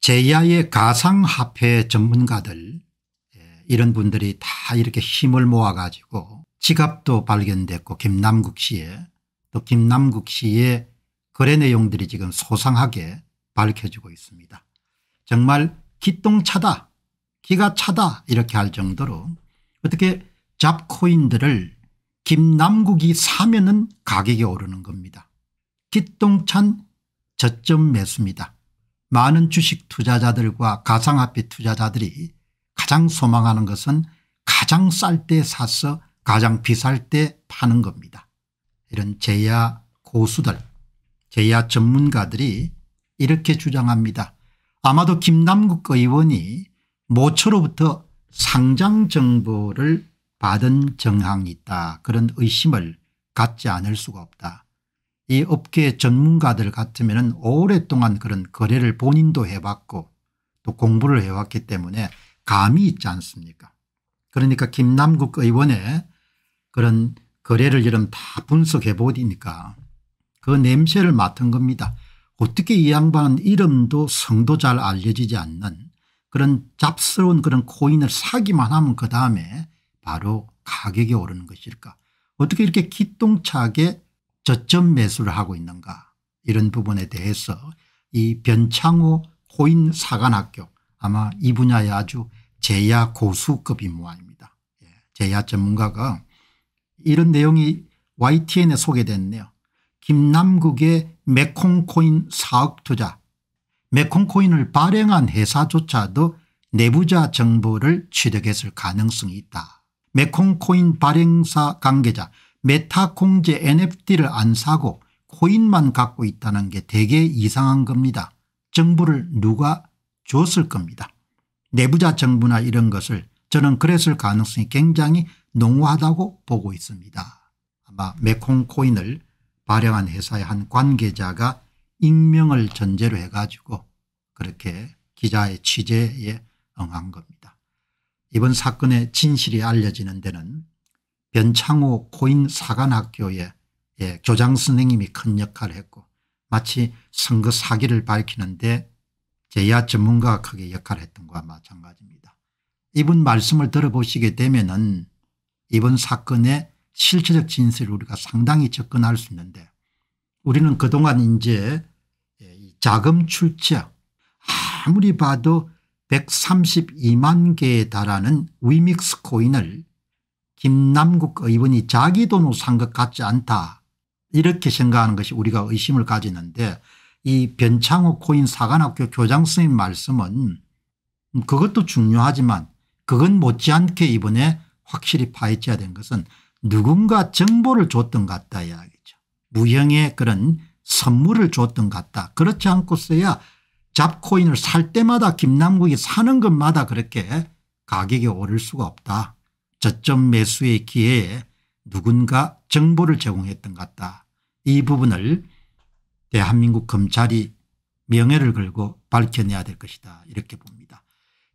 제야의 가상화폐 전문가들 예, 이런 분들이 다 이렇게 힘을 모아 가지고 지갑도 발견됐고 김남국 씨의 또 김남국 씨의 거래 내용들이 지금 소상하게 밝혀지고 있습니다. 정말 기똥차다 기가 차다 이렇게 할 정도로 어떻게 잡코인들을 김남국이 사면은 가격이 오르는 겁니다. 기똥찬 저점 매수입니다. 많은 주식 투자자들과 가상화폐 투자자들이 가장 소망하는 것은 가장 쌀 때 사서 가장 비쌀 때 파는 겁니다. 이런 제야 고수들 제야 전문가들이 이렇게 주장합니다. 아마도 김남국 의원이 모처로부터 상장 정보를 받은 정황이 있다 그런 의심을 갖지 않을 수가 없다. 이 업계 전문가들 같으면 오랫동안 그런 거래를 본인도 해봤고 또 공부를 해왔기 때문에 감이 있지 않습니까 그러니까 김남국 의원의 그런 거래를 이런 다 분석해 보니까 그 냄새를 맡은 겁니다. 어떻게 이 양반은 이름도 성도 잘 알려지지 않는 그런 잡스러운 그런 코인을 사기만 하면 그 다음에 바로 가격이 오르는 것일까 어떻게 이렇게 기똥차게 저점 매수를 하고 있는가 이런 부분에 대해서 이 변창호 코인 사관학교 아마 이 분야에 아주 제야 고수급인 모양입니다. 예, 제야 전문가가 이런 내용이 YTN에 소개됐네요. 김남국의 메콩코인 4억 투자 메콩코인을 발행한 회사조차도 내부자 정보를 취득했을 가능성이 있다. 메콩코인 발행사 관계자 메타콩제 NFT를 안 사고 코인만 갖고 있다는 게 되게 이상한 겁니다. 정보를 누가 줬을 겁니다. 내부자 정보나 이런 것을 저는 그랬을 가능성이 굉장히 농후하다고 보고 있습니다. 아마 메콩코인을 발행한 회사의 한 관계자가 익명을 전제로 해가지고 그렇게 기자의 취재에 응한 겁니다. 이번 사건의 진실이 알려지는 데는 변창호 코인 사관학교의 예, 교장 선생님이 큰 역할을 했고 마치 선거 사기를 밝히는데 제야 전문가가 크게 역할을 했던 것과 마찬가지입니다. 이분 말씀을 들어보시게 되면 이번 사건의 실체적 진실을 우리가 상당히 접근할 수 있는데 우리는 그동안 이제 자금 출처 아무리 봐도 132만 개에 달하는 위믹스 코인을 김남국 의원이 자기 돈으로 산 것 같지 않다 이렇게 생각하는 것이 우리가 의심을 가지는데 이 변창호 코인 사관학교 교장 선생님 말씀은 그것도 중요하지만 그건 못지않게 이번에 확실히 파헤쳐야 된 것은 누군가 정보를 줬던 것 같다 이야기죠. 무형의 그런 선물을 줬던 것 같다. 그렇지 않고서야 잡코인을 살 때마다 김남국이 사는 것마다 그렇게 가격이 오를 수가 없다. 저점 매수의 기회에 누군가 정보를 제공했던 것 같다. 이 부분을 대한민국 검찰이 명예를 걸고 밝혀내야 될 것이다 이렇게 봅니다.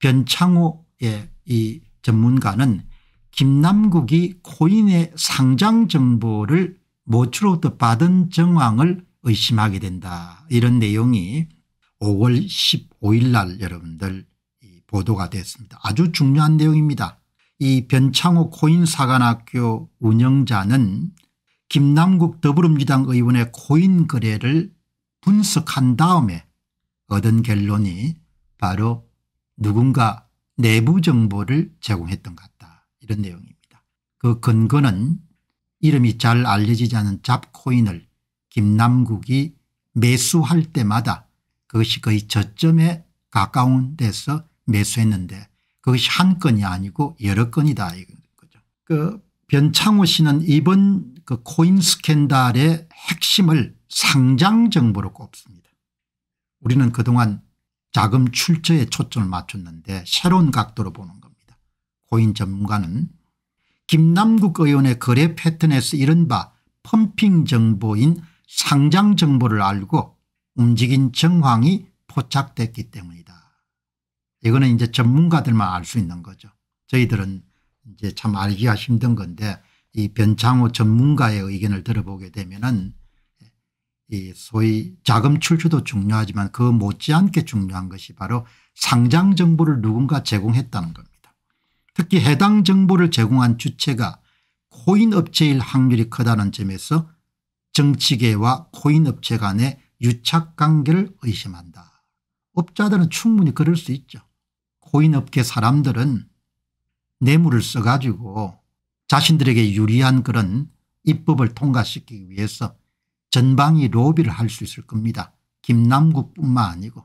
변창호의 이 전문가는 김남국이 코인의 상장 정보를 모처로부터 받은 정황을 의심하게 된다 이런 내용이 5월 15일 날 여러분들 보도가 됐습니다. 아주 중요한 내용입니다. 이 변창호 코인사관학교 운영자는 김남국 더불어민주당 의원의 코인 거래를 분석한 다음에 얻은 결론이 바로 누군가 내부 정보를 제공했던 것 같다 이런 내용입니다. 그 근거는 이름이 잘 알려지지 않은 잡코인을 김남국이 매수할 때마다 그것이 거의 저점에 가까운 데서 매수했는데 그것이 한 건이 아니고 여러 건이다 이거죠. 그 변창호 씨는 이번 그 코인 스캔들의 핵심을 상장 정보로 꼽습니다. 우리는 그동안 자금 출처에 초점을 맞췄는데 새로운 각도로 보는 겁니다. 고인 전문가는 김남국 의원의 거래 패턴에서 이른바 펌핑 정보인 상장 정보를 알고 움직인 정황이 포착됐기 때문이다. 이거는 이제 전문가들만 알 수 있는 거죠. 저희들은 이제 참 알기가 힘든 건데 이 변창호 전문가의 의견을 들어보게 되면은 이 소위 자금 출처도 중요하지만 그 못지않게 중요한 것이 바로 상장 정보를 누군가 제공했다는 겁니다. 특히 해당 정보를 제공한 주체가 코인 업체일 확률이 크다는 점에서 정치계와 코인 업체 간의 유착관계를 의심한다. 업자들은 충분히 그럴 수 있죠. 코인 업계 사람들은 뇌물을 써가지고 자신들에게 유리한 그런 입법을 통과시키기 위해서 전방위 로비를 할 수 있을 겁니다. 김남국뿐만 아니고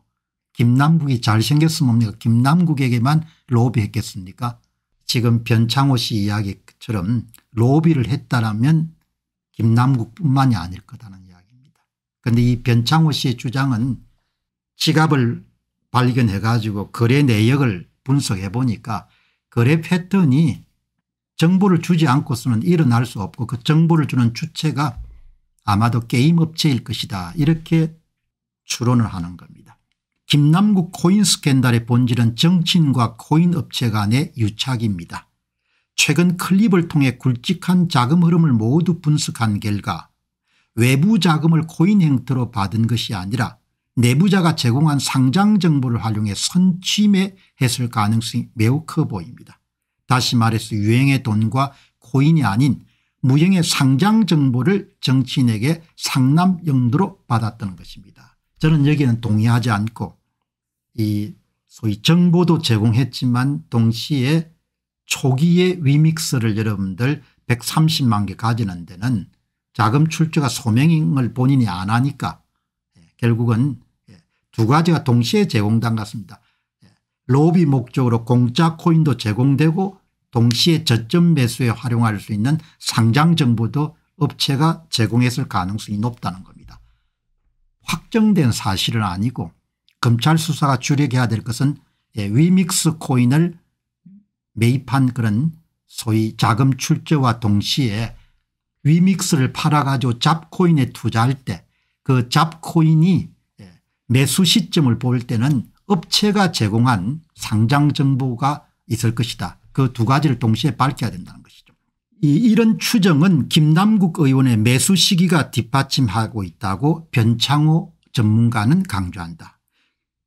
김남국이 잘생겼으면 뭡니까 김남국에게만 로비했겠습니까 지금 변창호 씨 이야기처럼 로비를 했다라면 김남국뿐만이 아닐 거다는 이야기입니다. 그런데 이 변창호 씨의 주장은 지갑을 발견해 가지고 거래 내역을 분석해 보니까 거래 패턴이 정보를 주지 않고서는 일어날 수 없고 그 정보를 주는 주체가 아마도 게임 업체일 것이다 이렇게 추론을 하는 겁니다. 김남국 코인 스캔들의 본질은 정치인과 코인 업체 간의 유착입니다. 최근 클립을 통해 굵직한 자금 흐름을 모두 분석한 결과 외부 자금을 코인 형태로 받은 것이 아니라 내부자가 제공한 상장 정보를 활용해 선취매 했을 가능성이 매우 커 보입니다. 다시 말해서 유행의 돈과 코인이 아닌 무형의 상장 정보를 정치인에게 상남 용도로 받았던 것입니다. 저는 여기는 동의하지 않고 이 소위 정보도 제공했지만 동시에 초기에 위믹스를 여러분들 130만 개 가지는 데는 자금 출처가 소명을 본인이 안 하니까 예, 결국은 예, 두 가지가 동시에 제공된 것 같습니다 예, 로비 목적으로 공짜 코인도 제공되고 동시에 저점 매수에 활용할 수 있는 상장 정보도 업체가 제공했을 가능성이 높다는 겁니다. 확정된 사실은 아니고 검찰 수사가 주력해야 될 것은 예, 위믹스 코인을 매입한 그런 소위 자금 출처와 동시에 위믹스를 팔아가지고 잡코인에 투자할 때 그 잡코인이 예, 매수 시점을 볼 때는 업체가 제공한 상장 정보가 있을 것이다. 그 두 가지를 동시에 밝혀야 된다는 것이죠. 이 이런 추정은 김남국 의원의 매수 시기가 뒷받침하고 있다고 변창호 전문가는 강조한다.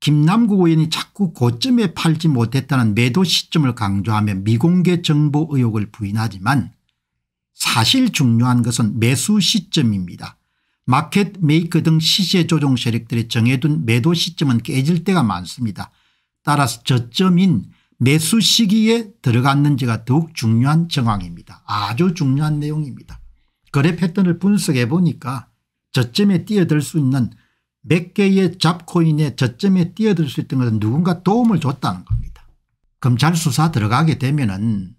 김남국 의원이 자꾸 고점에 팔지 못했다는 매도 시점을 강조하며 미공개 정보 의혹을 부인하지만 사실 중요한 것은 매수 시점입니다. market maker 등 시세 조종 세력들이 정해둔 매도 시점은 깨질 때가 많습니다. 따라서 저점인 매수 시기에 들어갔는지가 더욱 중요한 정황입니다. 아주 중요한 내용입니다. 거래 패턴을 분석해 보니까 저점에 뛰어들 수 있는 몇 개의 잡코인에 저점에 뛰어들 수 있던 것은 누군가 도움을 줬다는 겁니다. 검찰 수사 들어가게 되면 은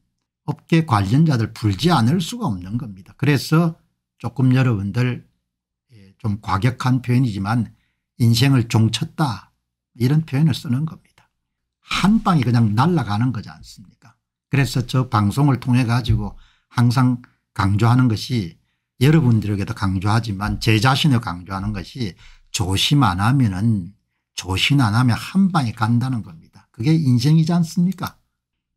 업계 관련자들 불지 않을 수가 없는 겁니다. 그래서 조금 여러분들 예, 좀 과격한 표현이지만 인생을 종쳤다 이런 표현을 쓰는 겁니다. 한 방에 그냥 날아가는 거지 않습니까 그래서 저 방송을 통해 가지고 항상 강조하는 것이 여러분들에게도 강조하지만 제 자신을 강조하는 것이 조심 안 하면 은 조심 안 하면 한 방에 간다는 겁니다. 그게 인생이지 않습니까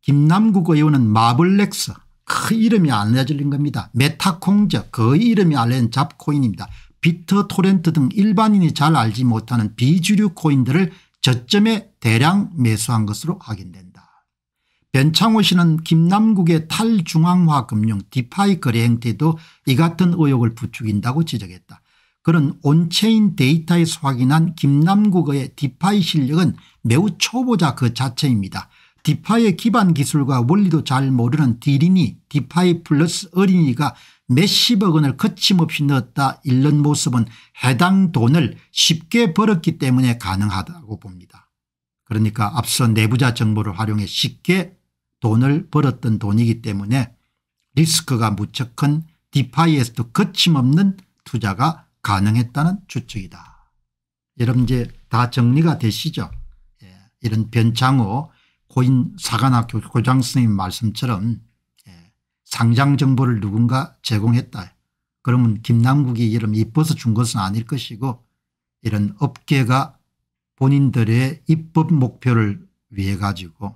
김남국 의원은 마블렉스 그 이름이 알려진 겁니다. 메타콩즈 그 이름이 알려진 잡코인입니다. 비트 토렌트 등 일반인이 잘 알지 못하는 비주류 코인들을 저점에 대량 매수한 것으로 확인된다. 변창호 씨는 김남국의 탈중앙화 금융 DeFi 거래 행태도 이 같은 의혹을 부추긴다고 지적했다. 그런 on-chain 데이터에서 확인한 김남국의 DeFi 실력은 매우 초보자 그 자체입니다. DeFi의 기반 기술과 원리도 잘 모르는 디린이 DeFi 플러스 어린이가 몇십억 원을 거침없이 넣었다 잃는 모습은 해당 돈을 쉽게 벌었기 때문에 가능하다고 봅니다. 그러니까 앞서 내부자 정보를 활용해 쉽게 돈을 벌었던 돈이기 때문에 리스크가 무척 큰 디파이에서도 거침없는 투자가 가능했다는 추측이다. 여러분 이제 다 정리가 되시죠. 예. 이런 변창호 고인 사관학교 교장 선생님 말씀처럼 예, 상장 정보를 누군가 제공했다. 그러면 김남국이 이름 이뻐서 준 것은 아닐 것이고 이런 업계가 본인들의 입법 목표를 위해 가지고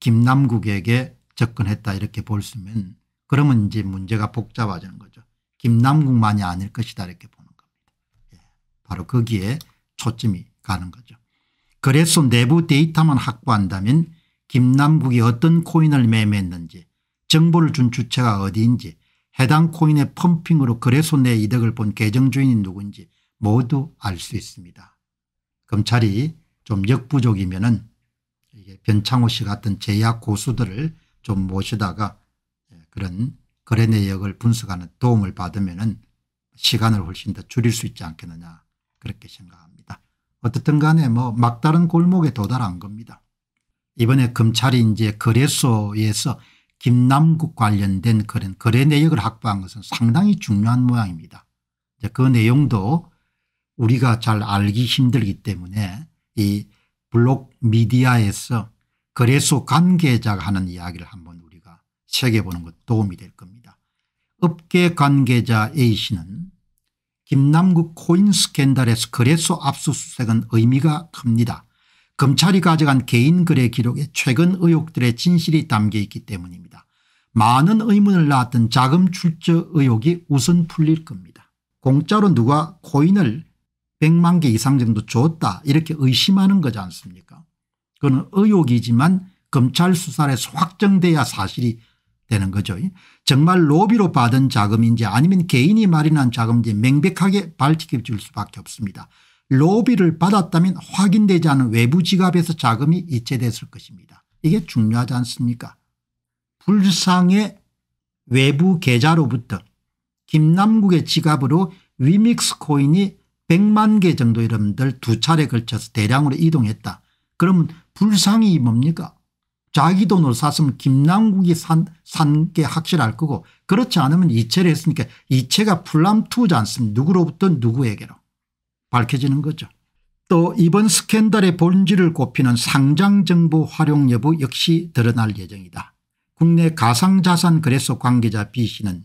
김남국에게 접근했다 이렇게 볼 수 있으면 그러면 이제 문제가 복잡해지는 거죠. 김남국만이 아닐 것이다 이렇게 보는 겁니다. 예, 바로 거기에 초점이 가는 거죠. 그래서 내부 데이터만 확보한다면 김남국이 어떤 코인을 매매했는지 정보를 준 주체가 어디인지 해당 코인의 펌핑으로 거래소 내 이득을 본 계정 주인이 누군지 모두 알 수 있습니다. 검찰이 좀 역부족이면 은 변창호 씨 같은 제약 고수들을 좀 모시다가 예, 그런 거래 내역을 분석하는 도움을 받으면 시간을 훨씬 더 줄일 수 있지 않겠느냐 그렇게 생각합니다. 어떻든 간에 뭐 막다른 골목에 도달한 겁니다. 이번에 검찰이 이제 거래소에서 김남국 관련된 그런 거래 내역을 확보한 것은 상당히 중요한 모양입니다. 그 내용도 우리가 잘 알기 힘들기 때문에 이 블록 미디어에서 거래소 관계자가 하는 이야기를 한번 우리가 새겨보는 것 도움이 될 겁니다. 업계 관계자 A씨는 김남국 코인 스캔들에서 거래소 압수수색은 의미가 큽니다. 검찰이 가져간 개인 거래 기록에 최근 의혹들의 진실이 담겨 있기 때문입니다. 많은 의문을 낳았던 자금 출처 의혹이 우선 풀릴 겁니다. 공짜로 누가 코인을 100만 개 이상 정도 줬다 이렇게 의심하는 거지 않습니까 그건 의혹이지만 검찰 수사에서 확정돼야 사실이 되는 거죠. 정말 로비로 받은 자금인지 아니면 개인이 마련한 자금인지 명백하게 밝혀 줄 수밖에 없습니다. 로비를 받았다면 확인되지 않은 외부 지갑에서 자금이 이체됐을 것입니다. 이게 중요하지 않습니까 불상의 외부 계좌로부터 김남국의 지갑으로 위믹스 코인이 100만 개 정도 여러분들 두 차례 걸쳐서 대량으로 이동했다. 그러면 불상이 뭡니까 자기 돈으로 샀으면 김남국이 산 게 확실할 거고 그렇지 않으면 이체를 했으니까 이체가 플람 투지 않습니까 누구로부터 누구에게로 밝혀지는 거죠. 또 이번 스캔들의 본질을 꼽히는 상장정보 활용 여부 역시 드러날 예정이다. 국내 가상자산 거래소 관계자 B씨는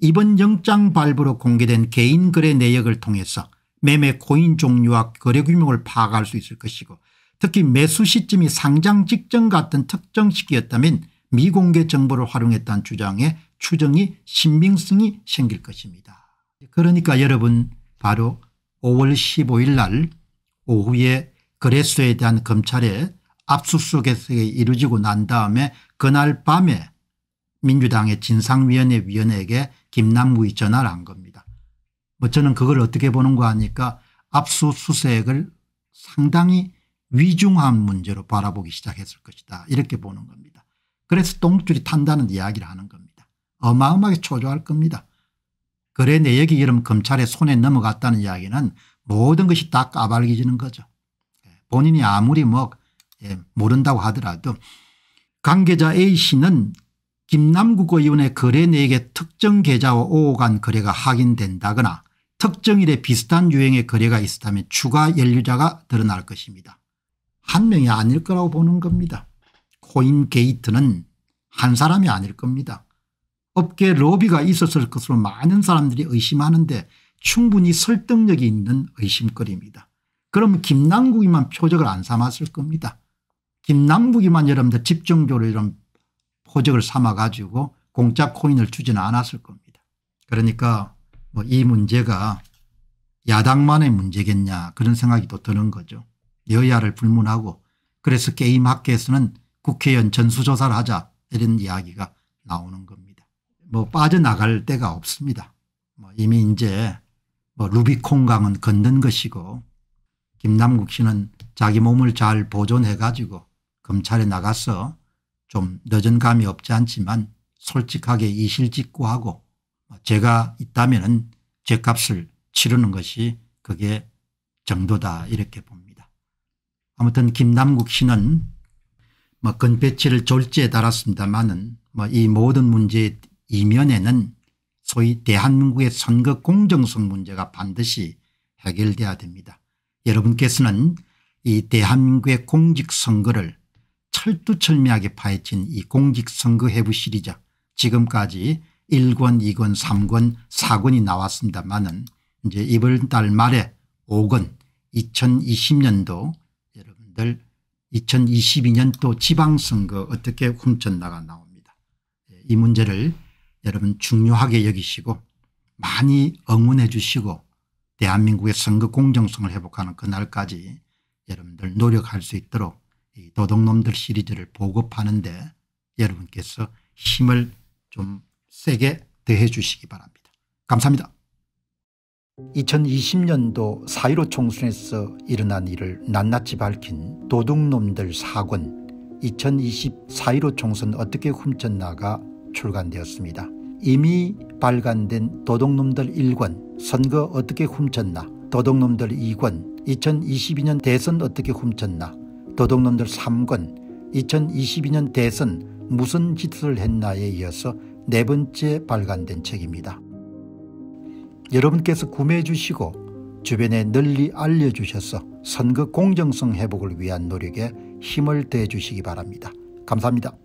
이번 영장 발부로 공개된 개인 거래 내역을 통해서 매매 코인 종류와 거래 규모를 파악할 수 있을 것이고 특히 매수 시점이 상장 직전 같은 특정 시기였다면 미공개 정보를 활용했다는 주장에 추정이 신빙성이 생길 것입니다. 그러니까 여러분 바로 5월 15일 날 오후에 거래소에 대한 검찰의 압수수색이 이루어지고 난 다음에 그날 밤에 민주당의 진상위원회 위원회에게 김남국이 전화를 한 겁니다. 뭐 저는 그걸 어떻게 보는 거 하니까 압수수색을 상당히 위중한 문제로 바라보기 시작했을 것이다 이렇게 보는 겁니다. 그래서 똥줄이 탄다는 이야기를 하는 겁니다. 어마어마하게 초조할 겁니다. 거래 내역이 이런 검찰의 손에 넘어갔다는 이야기는 모든 것이 다 까발려지는 거죠. 예, 본인이 아무리 뭐 예, 모른다고 하더라도 관계자 A씨는 김남국 의원의 거래 내역의 특정 계좌와 오간 거래가 확인된다거나 특정 일에 비슷한 유형의 거래가 있었다면 추가 연루자가 드러날 것입니다. 한 명이 아닐 거라고 보는 겁니다. 코인 게이트는 한 사람이 아닐 겁니다. 업계 로비가 있었을 것으로 많은 사람들이 의심하는데 충분히 설득력이 있는 의심거리입니다. 그럼 김남국이만 표적을 안 삼았을 겁니다. 김남국이만 여러분들 집중적으로 이런 포적을 삼아 가지고 공짜 코인을 주지는 않았을 겁니다. 그러니까 뭐 이 문제가 야당만의 문제겠냐 그런 생각이 또 드는 거죠. 여야를 불문하고 그래서 게임학계에서는 국회의원 전수조사를 하자 이런 이야기가 나오는 겁니다. 뭐 빠져나갈 데가 없습니다. 뭐 이미 이제 뭐 루비콘 강은 건넌 것이고 김남국 씨는 자기 몸을 잘 보존해 가지고 검찰에 나가서 좀 늦은 감이 없지 않지만 솔직하게 이실직고하고 제가 있다면 죄값을 치르는 것이 그게 정도다 이렇게 봅니다. 아무튼 김남국 씨는 뭐 건배치를 졸지에 달았습니다마는 뭐 이 모든 문제 이면에는 소위 대한민국의 선거 공정성 문제가 반드시 해결돼야 됩니다. 여러분께서는 이 대한민국의 공직선거를 철두철미하게 파헤친 이 공직선거 해부 시리즈 지금까지 1권 2권 3권 4권이 나왔습니다만은 이제 이번 달 말에 5권 2020년도 여러분들 2022년도 지방선거 어떻게 훔쳤나가 나옵니다. 예, 이 문제를 여러분 중요하게 여기시고 많이 응원해 주시고 대한민국의 선거 공정성을 회복하는 그날까지 여러분들 노력할 수 있도록 이 도둑놈들 시리즈를 보급하는 데 여러분께서 힘을 좀 세게 더해 주시기 바랍니다. 감사합니다. 2020년도 4.15 총선에서 일어난 일을 낱낱이 밝힌 도둑놈들 사권 2020 4.15 총선 어떻게 훔쳤나가 출간되었습니다. 이미 발간된 도둑놈들 1권 선거 어떻게 훔쳤나 도둑놈들 2권 2022년 대선 어떻게 훔쳤나 도둑놈들 3권 2022년 대선 무슨 짓을 했나에 이어서 네 번째 발간된 책입니다. 여러분께서 구매해 주시고 주변에 널리 알려주셔서 선거 공정성 회복을 위한 노력에 힘을 더해 주시기 바랍니다. 감사합니다.